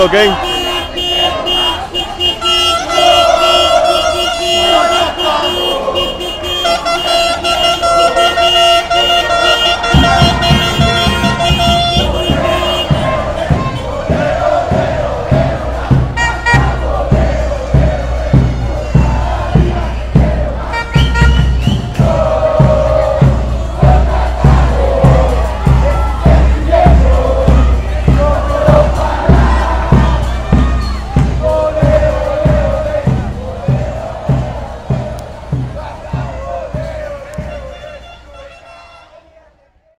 Ok?